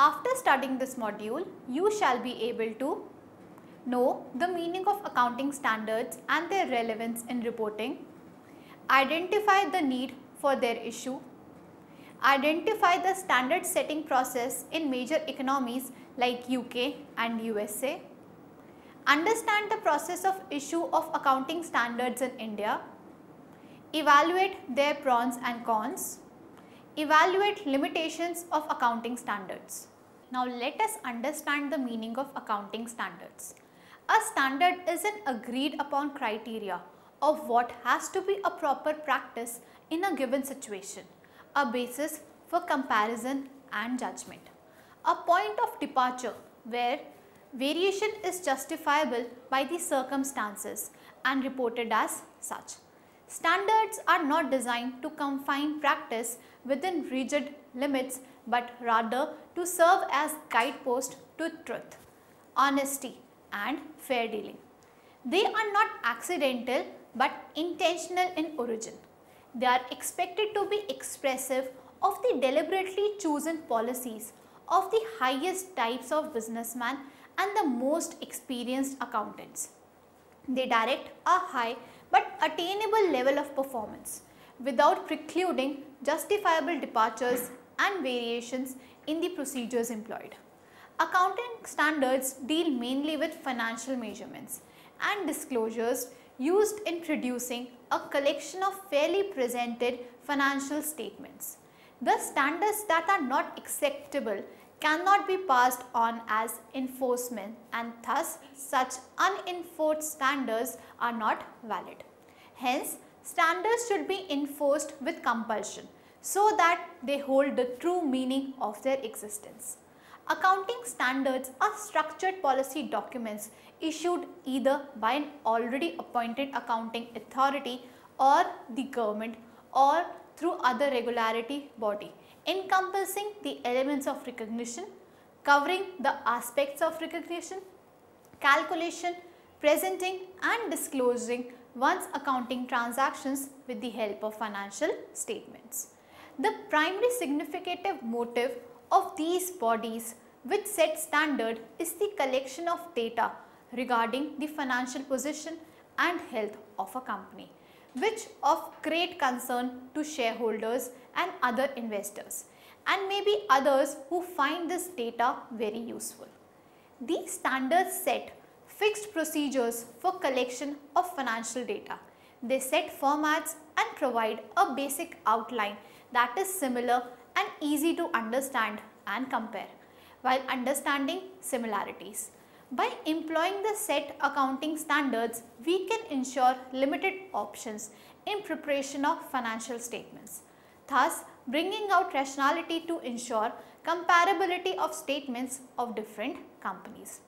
After studying this module, you shall be able to know the meaning of accounting standards and their relevance in reporting, identify the need for their issue, identify the standard setting process in major economies like UK and USA, understand the process of issue of accounting standards in India, evaluate their pros and cons, evaluate limitations of accounting standards. Now let us understand the meaning of accounting standards. A standard is an agreed upon criteria of what has to be a proper practice in a given situation, a basis for comparison and judgment. A point of departure where variation is justifiable by the circumstances and reported as such. Standards are not designed to confine practice within rigid limits but rather to serve as guidepost to truth, honesty and fair dealing. They are not accidental but intentional in origin. They are expected to be expressive of the deliberately chosen policies of the highest types of businessmen and the most experienced accountants. They direct a high but attainable level of performance without precluding justifiable departures and variations in the procedures employed. Accounting standards deal mainly with financial measurements and disclosures used in producing a collection of fairly presented financial statements. The standards that are not acceptable cannot be passed on as enforcement and thus such unenforced standards are not valid. Hence, standards should be enforced with compulsion so that they hold the true meaning of their existence. Accounting standards are structured policy documents issued either by an already appointed accounting authority or the government or through other regularity body encompassing the elements of recognition, covering the aspects of recognition, calculation, presenting and disclosing one's accounting transactions with the help of financial statements. The primary significative motive of these bodies which set standard is the collection of data regarding the financial position and health of a company which of great concern to shareholders and other investors and maybe others who find this data very useful. These standards set fixed procedures for collection of financial data. They set formats and provide a basic outline that is similar and easy to understand and compare while understanding similarities. By employing the set accounting standards, we can ensure limited options in preparation of financial statements, thus bringing out rationality to ensure comparability of statements of different companies.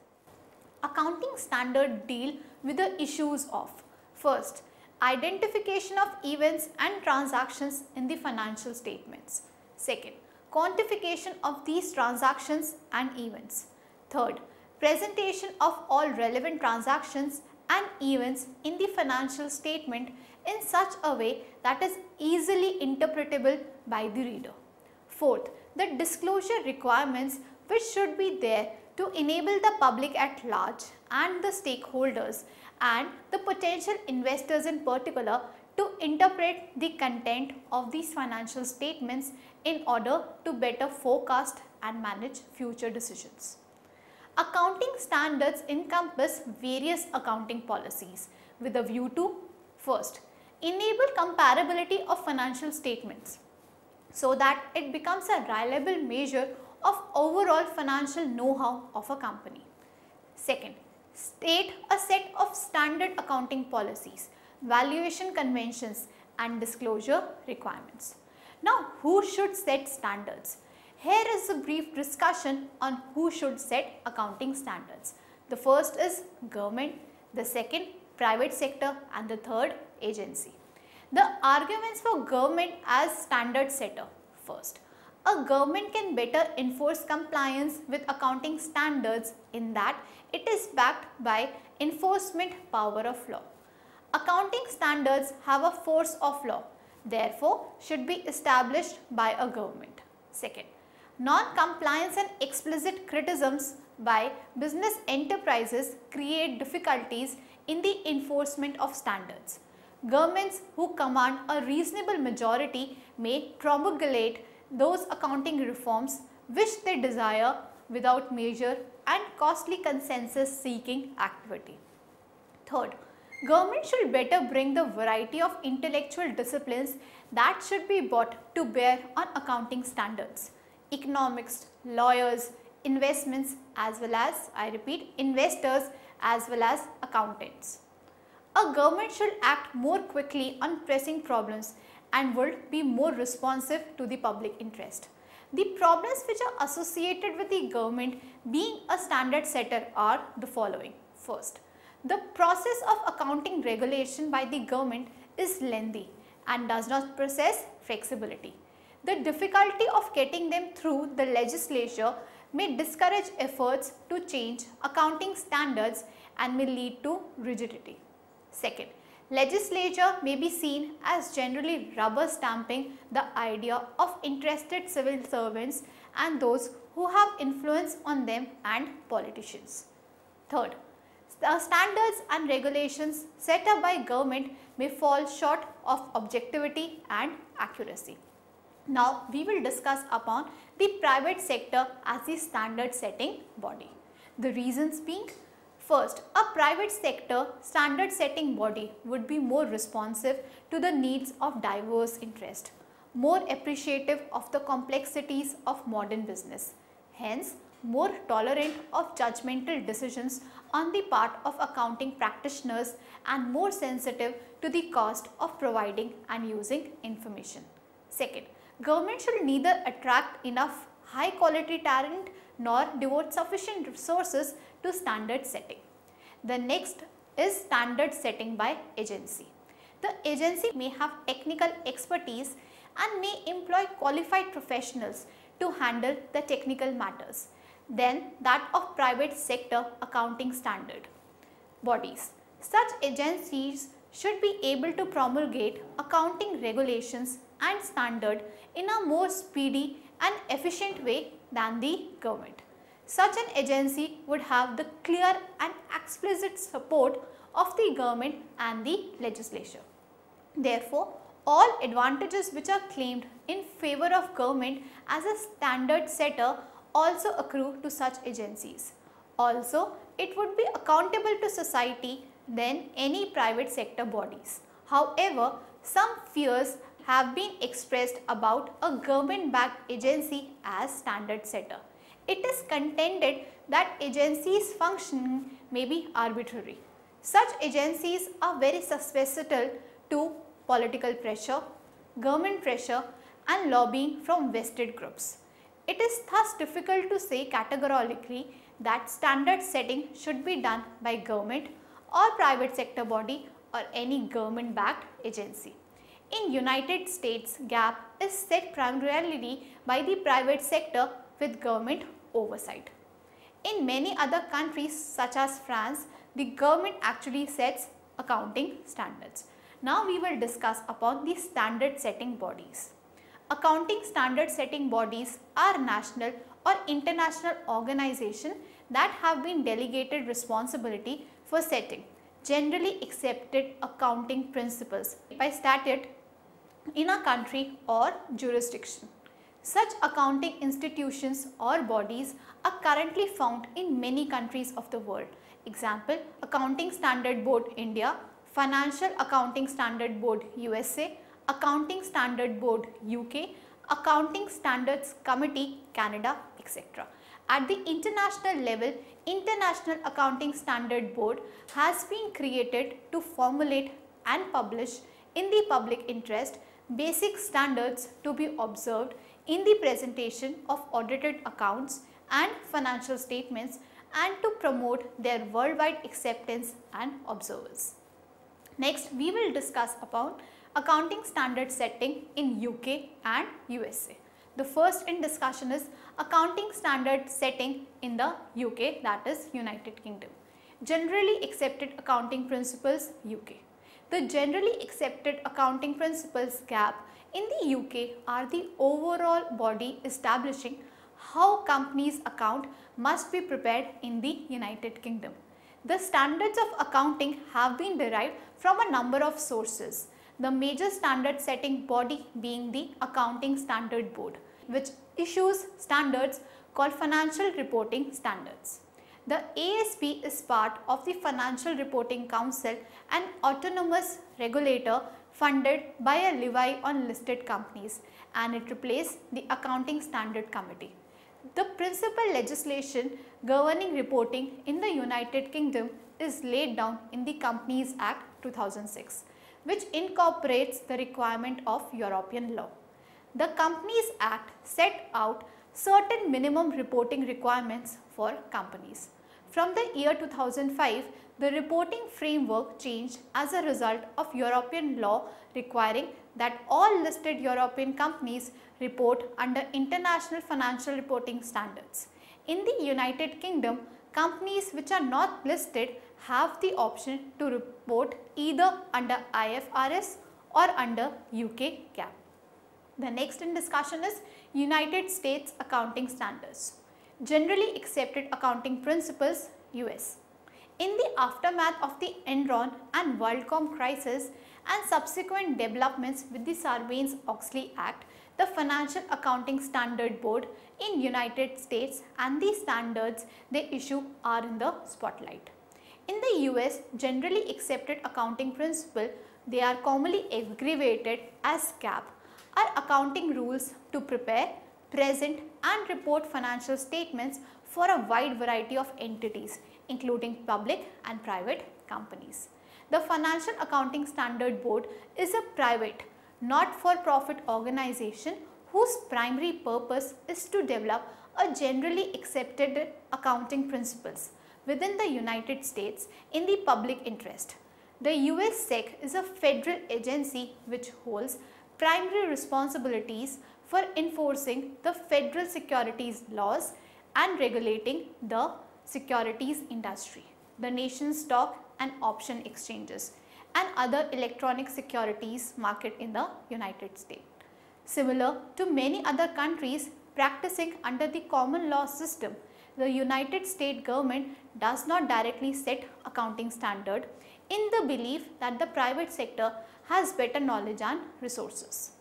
Accounting standard deal with the issues of first identification of events and transactions in the financial statements. Second, quantification of these transactions and events. Third, presentation of all relevant transactions and events in the financial statement in such a way that is easily interpretable by the reader. Fourth, the disclosure requirements which should be there to enable the public at large and the stakeholders and the potential investors in particular to interpret the content of these financial statements in order to better forecast and manage future decisions. Accounting standards encompass various accounting policies with a view to first enable comparability of financial statements so that it becomes a reliable measure of overall financial know-how of a company. Second, state a set of standard accounting policies, valuation conventions and disclosure requirements. Now, who should set standards? Here is a brief discussion on who should set accounting standards. The first is government, the second private sector and the third agency. The arguments for government as standard setter. First, a government can better enforce compliance with accounting standards in that it is backed by enforcement power of law. Accounting standards have a force of law, therefore should be established by a government. Second, Non-compliance and explicit criticisms by business enterprises create difficulties in the enforcement of standards. Governments who command a reasonable majority may promulgate those accounting reforms which they desire without measure and costly consensus seeking activity. Third, government should better bring the variety of intellectual disciplines that should be brought to bear on accounting standards. Economics, lawyers, investments as well as, I repeat, investors as well as accountants. A government should act more quickly on pressing problems and would be more responsive to the public interest. The problems which are associated with the government being a standard setter are the following. First, the process of accounting regulation by the government is lengthy and does not possess flexibility. The difficulty of getting them through the legislature may discourage efforts to change accounting standards and may lead to rigidity. Second, legislature may be seen as generally rubber stamping the idea of interested civil servants and those who have influence on them and politicians. Third, the standards and regulations set up by government may fall short of objectivity and accuracy. Now, we will discuss upon the private sector as the standard setting body. The reasons being First, a private sector standard setting body would be more responsive to the needs of diverse interest, more appreciative of the complexities of modern business, hence more tolerant of judgmental decisions on the part of accounting practitioners and more sensitive to the cost of providing and using information. Second, government should neither attract enough high quality talent nor devote sufficient resources to standard setting. The next is standard setting by agency. The agency may have technical expertise and may employ qualified professionals to handle the technical matters than that of private sector accounting standard bodies. Such agencies should be able to promulgate accounting regulations and standard in a more speedy and efficient way than the government. Such an agency would have the clear and explicit support of the government and the legislature. Therefore, all advantages which are claimed in favor of government as a standard setter also accrue to such agencies. Also, it would be accountable to society than any private sector bodies. However, some fears have been expressed about a government backed agency as standard setter. It is contended that agencies function may be arbitrary. Such agencies are very susceptible to political pressure, government pressure and lobbying from vested groups. It is thus difficult to say categorically that standard setting should be done by government or private sector body or any government backed agency. In United States, GAAP is set primarily by the private sector with government oversight. In many other countries such as France, the government actually sets accounting standards. Now we will discuss upon the standard setting bodies. Accounting standard setting bodies are national or international organization that have been delegated responsibility for setting generally accepted accounting principles by statute in a country or jurisdiction. Such accounting institutions or bodies are currently found in many countries of the world. Example, Accounting Standard Board India, Financial Accounting Standard Board USA, Accounting Standard Board UK, Accounting Standards Committee Canada, etc. At the international level, International Accounting Standard Board has been created to formulate and publish in the public interest basic standards to be observed in the presentation of audited accounts and financial statements and to promote their worldwide acceptance and observance. Next, we will discuss about accounting standard setting in UK and USA. The first in discussion is accounting standard setting in the UK that is United Kingdom. Generally accepted accounting principles UK. The generally accepted accounting principles GAAP in the UK are the overall body establishing how companies account must be prepared in the United Kingdom. The standards of accounting have been derived from a number of sources. The major standard setting body being the Accounting Standard Board which issues standards called Financial Reporting Standards. The ASB is part of the Financial Reporting Council, an autonomous regulator funded by a levy on listed companies and it replaced the Accounting Standard Committee. The principal legislation governing reporting in the United Kingdom is laid down in the Companies Act 2006 which incorporates the requirement of European law. The Companies Act set out certain minimum reporting requirements for companies. From the year 2005, the reporting framework changed as a result of European law requiring that all listed European companies report under international financial reporting standards. In the United Kingdom, companies which are not listed have the option to report either under IFRS or under UK GAAP. The next in discussion is United States Accounting Standards. Generally Accepted Accounting Principles US. In the aftermath of the Enron and WorldCom crisis and subsequent developments with the Sarbanes-Oxley Act, the Financial Accounting Standard Board in United States and the standards they issue are in the spotlight. In the US, generally accepted accounting principle, they are commonly abbreviated as GAAP are accounting rules to prepare, present and report financial statements for a wide variety of entities including public and private companies. The Financial Accounting Standard Board is a private, not-for-profit organization whose primary purpose is to develop a generally accepted accounting principles within the United States in the public interest. The US SEC is a federal agency which holds primary responsibilities for enforcing the federal securities laws and regulating the securities industry, the nation's stock and option exchanges and other electronic securities market in the United States. Similar to many other countries practicing under the common law system, the United States government does not directly set accounting standard in the belief that the private sector has better knowledge and resources.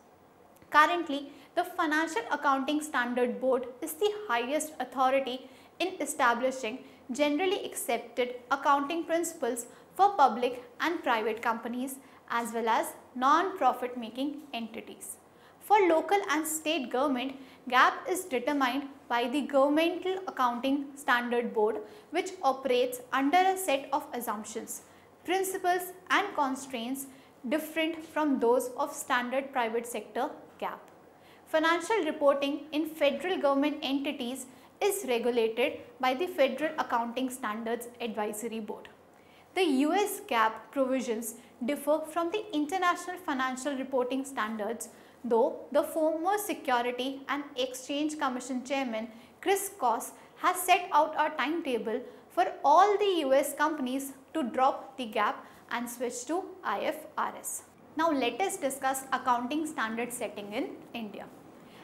Currently, the Financial Accounting Standard Board is the highest authority in establishing generally accepted accounting principles for public and private companies as well as non-profit making entities. For local and state government, GAAP is determined by the Governmental Accounting Standard Board which operates under a set of assumptions, principles and constraints different from those of standard private sector GAAP. Financial reporting in federal government entities is regulated by the Federal Accounting Standards Advisory Board. The US GAAP provisions differ from the International Financial Reporting Standards though the former Security and Exchange Commission Chairman Chris Cox has set out a timetable for all the US companies to drop the GAAP and switch to IFRS. Now let us discuss accounting standard setting in India.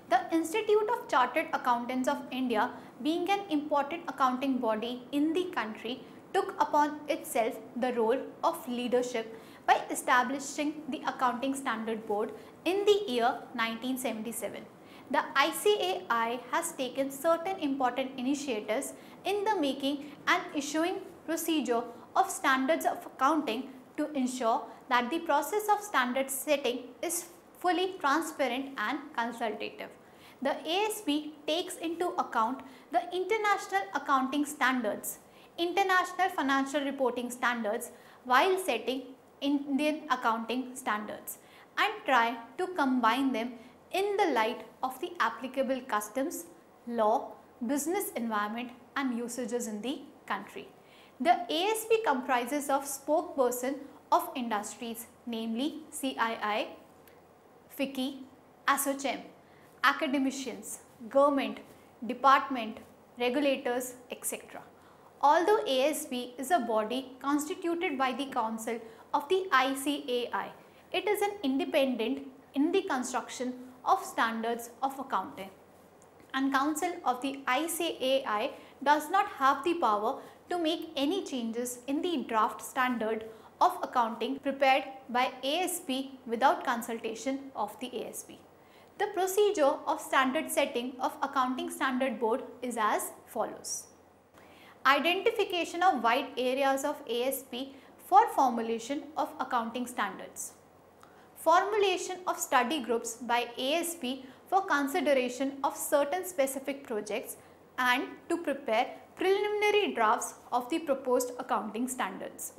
The Institute of Chartered Accountants of India being an important accounting body in the country took upon itself the role of leadership by establishing the Accounting Standard Board in the year 1977. The ICAI has taken certain important initiatives in the making and issuing procedure of standards of accounting to ensure that the process of standard setting is fully transparent and consultative. The ASB takes into account the international accounting standards, international financial reporting standards while setting Indian accounting standards and try to combine them in the light of the applicable customs, law, business environment and usages in the country. The ASB comprises of spokesperson of industries namely CII, FICCI, ASSOCHAM, academicians, government, department, regulators, etc. Although ASB is a body constituted by the council of the ICAI, it is an independent in the construction of standards of accounting and Council of the ICAI does not have the power to make any changes in the draft standard of accounting prepared by ASB without consultation of the ASB. The procedure of standard setting of Accounting Standard Board is as follows. Identification of wide areas of ASB for formulation of accounting standards. Formulation of study groups by ASB for consideration of certain specific projects and to prepare preliminary drafts of the proposed accounting standards.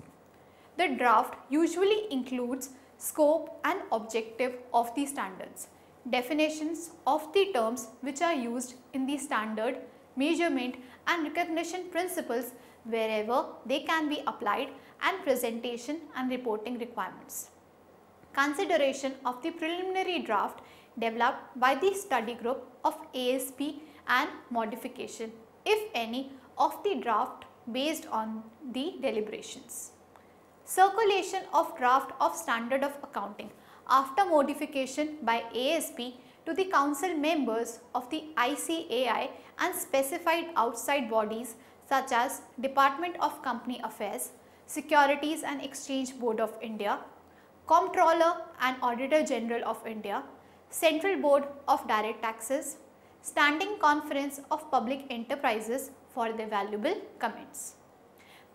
The draft usually includes scope and objective of the standards, definitions of the terms which are used in the standard, measurement and recognition principles wherever they can be applied and presentation and reporting requirements. Consideration of the preliminary draft developed by the study group of ASB and modification, if any, of the draft based on the deliberations. Circulation of draft of standard of accounting after modification by ASB to the council members of the ICAI and specified outside bodies such as Department of Company Affairs, Securities and Exchange Board of India, Comptroller and Auditor General of India, Central Board of Direct Taxes, Standing Conference of Public Enterprises for their valuable comments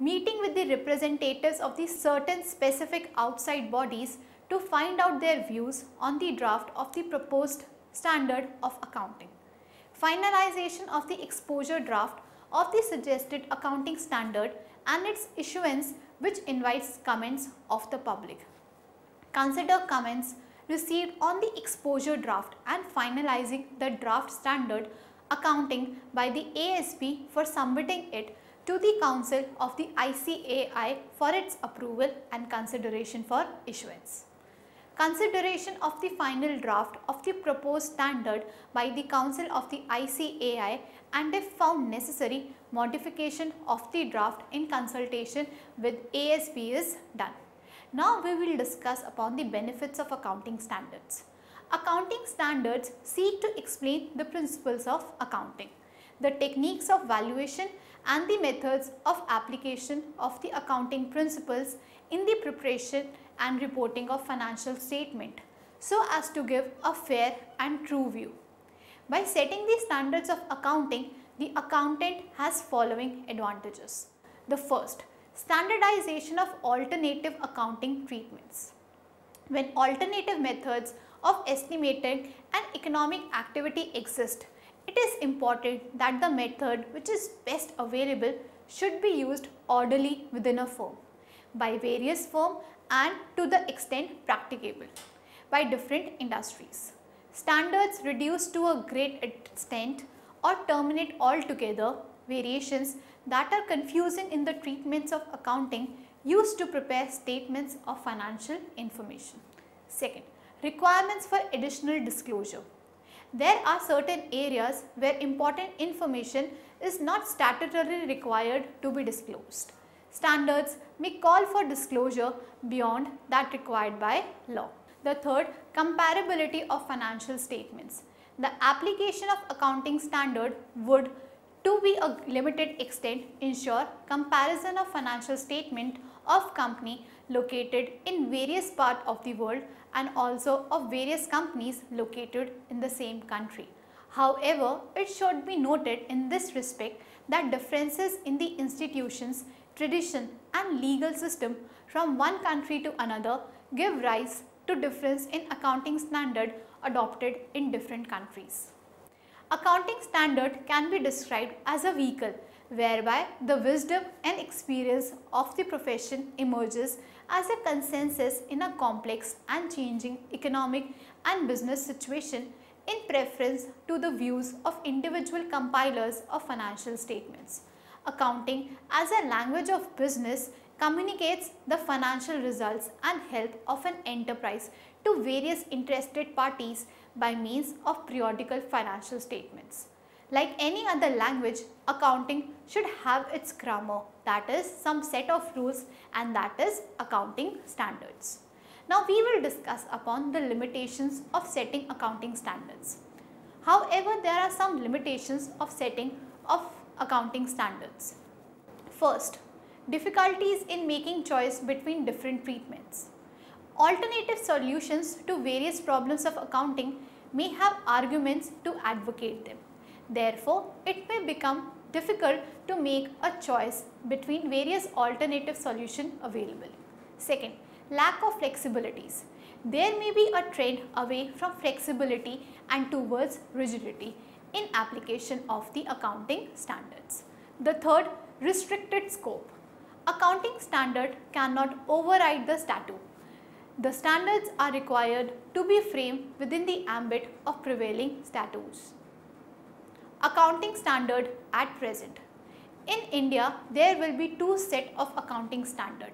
meeting with the representatives of the certain specific outside bodies to find out their views on the draft of the proposed standard of accounting. Finalization of the exposure draft of the suggested accounting standard and its issuance which invites comments of the public. Consider comments received on the exposure draft and finalizing the draft standard accounting by the ASB for submitting it to the Council of the ICAI for its approval and consideration for issuance. Consideration of the final draft of the proposed standard by the Council of the ICAI and if found necessary, modification of the draft in consultation with ASB is done. Now we will discuss upon the benefits of accounting standards. Accounting standards seek to explain the principles of accounting, the techniques of valuation and the methods of application of the accounting principles in the preparation and reporting of financial statement so as to give a fair and true view. By setting the standards of accounting, the accountant has following advantages. The first, standardization of alternative accounting treatments. When alternative methods of estimating an economic activity exist, it is important that the method which is best available should be used orderly within a firm by various firm and to the extent practicable by different industries. Standards reduce to a great extent or terminate altogether variations that are confusing in the treatments of accounting used to prepare statements of financial information. Second, requirements for additional disclosure. There are certain areas where important information is not statutorily required to be disclosed. Standards may call for disclosure beyond that required by law. The third, comparability of financial statements. The application of accounting standard would to be a limited extent ensure comparison of financial statement of company located in various part of the world and also of various companies located in the same country. However, it should be noted in this respect that differences in the institutions, tradition and legal system from one country to another give rise to difference in accounting standard adopted in different countries. Accounting standard can be described as a vehicle whereby the wisdom and experience of the profession emerges as a consensus in a complex and changing economic and business situation in preference to the views of individual compilers of financial statements. Accounting as a language of business communicates the financial results and health of an enterprise to various interested parties by means of periodical financial statements. Like any other language, accounting should have its grammar that is some set of rules and that is accounting standards. Now we will discuss upon the limitations of setting accounting standards. However, there are some limitations of setting of accounting standards. First, difficulties in making choice between different treatments. Alternative solutions to various problems of accounting may have arguments to advocate them. Therefore, it may become difficult to make a choice between various alternative solutions available. Second, lack of flexibilities. There may be a trend away from flexibility and towards rigidity in application of the accounting standards. The third, restricted scope. Accounting standard cannot override the statute. The standards are required to be framed within the ambit of prevailing statutes. Accounting standard at present. In India, there will be two set of accounting standard.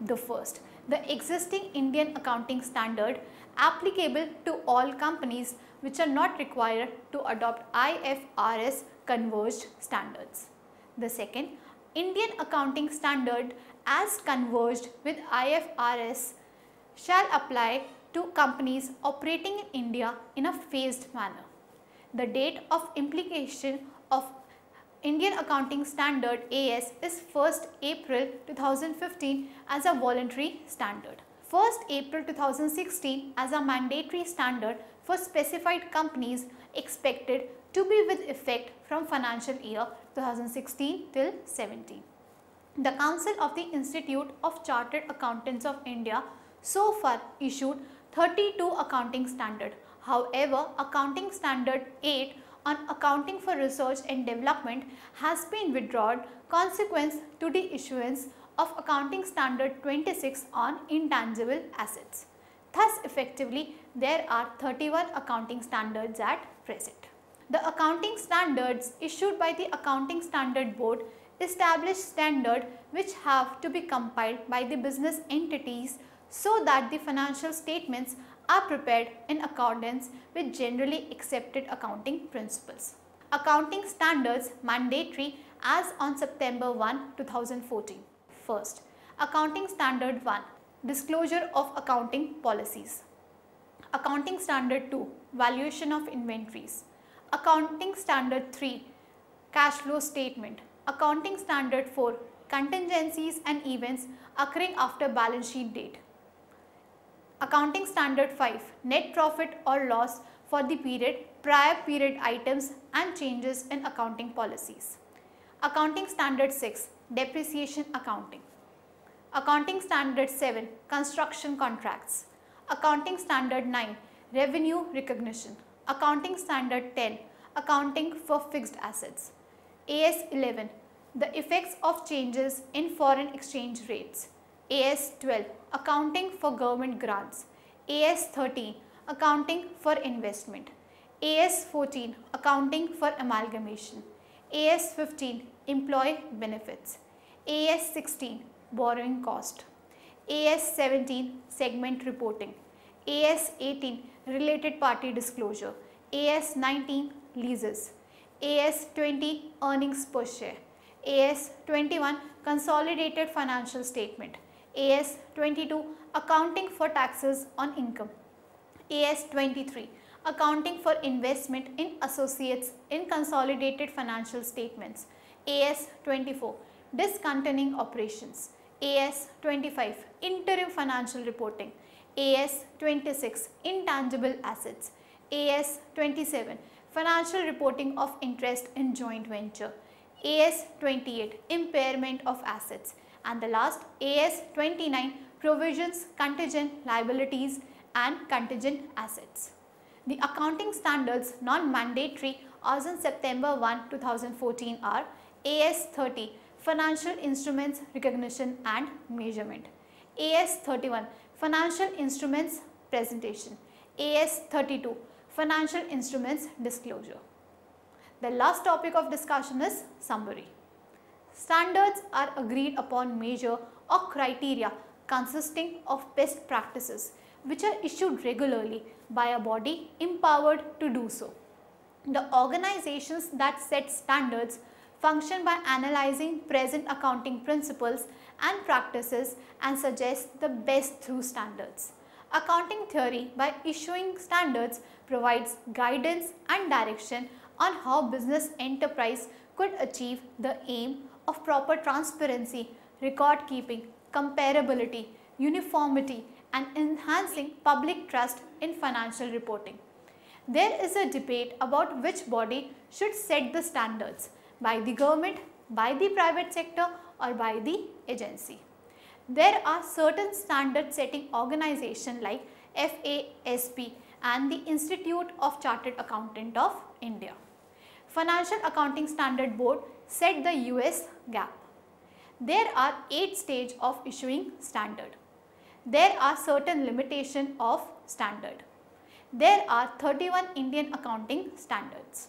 The first, the existing Indian accounting standard applicable to all companies which are not required to adopt IFRS converged standards. The second, Indian accounting standard as converged with IFRS shall apply to companies operating in India in a phased manner. The date of implication of Indian Accounting Standard AS is 1st April 2015 as a voluntary standard. 1st April 2016 as a mandatory standard for specified companies expected to be with effect from financial year 2016 till 17. The Council of the Institute of Chartered Accountants of India so far issued 32 accounting standard. However, Accounting Standard 8 on accounting for research and development has been withdrawn consequence to the issuance of Accounting Standard 26 on intangible assets. Thus, effectively, there are 31 accounting standards at present. The accounting standards issued by the Accounting Standard Board establish standard which have to be compiled by the business entities so that the financial statements are prepared in accordance with generally accepted accounting principles. Accounting standards mandatory as on September 1, 2014. First, Accounting Standard 1 Disclosure of accounting policies. Accounting Standard 2 Valuation of inventories. Accounting Standard 3 Cash flow statement. Accounting Standard 4 Contingencies and events occurring after balance sheet date. Accounting Standard 5 Net profit or loss for the period, prior period items and changes in accounting policies. Accounting Standard 6 Depreciation Accounting. Accounting Standard 7 Construction Contracts. Accounting Standard 9 Revenue Recognition. Accounting Standard 10 Accounting for Fixed Assets. AS 11 The Effects of Changes in Foreign Exchange Rates. AS 12 Accounting for Government Grants AS 13 Accounting for Investment AS 14 Accounting for Amalgamation AS 15 Employee Benefits AS 16 Borrowing Cost AS 17 Segment Reporting AS 18 Related Party Disclosure AS 19 Leases AS 20 Earnings per Share AS 21 Consolidated Financial Statement AS 22 Accounting for taxes on income. AS 23 Accounting for investment in associates in consolidated financial statements. AS 24 Discontinuing operations. AS 25 Interim financial reporting. AS 26 Intangible assets. AS 27 Financial reporting of interest in joint venture. AS 28 Impairment of assets and the last AS 29 provisions, contingent liabilities and contingent assets. The accounting standards non-mandatory as in September 1, 2014 are AS 30 Financial Instruments Recognition and Measurement, AS 31 Financial Instruments Presentation, AS 32 Financial Instruments Disclosure. The last topic of discussion is summary. Standards are agreed upon measure or criteria consisting of best practices which are issued regularly by a body empowered to do so. The organizations that set standards function by analyzing present accounting principles and practices and suggest the best through standards. Accounting theory by issuing standards provides guidance and direction on how business enterprise could achieve the aim of proper transparency, record keeping, comparability, uniformity and enhancing public trust in financial reporting. There is a debate about which body should set the standards by the government, by the private sector or by the agency. There are certain standard setting organization like FASB and the Institute of Chartered Accountant of India. Financial Accounting Standard Board set the US GAAP. There are 8 stage of issuing standard. There are certain limitation of standard. There are 31 Indian accounting standards.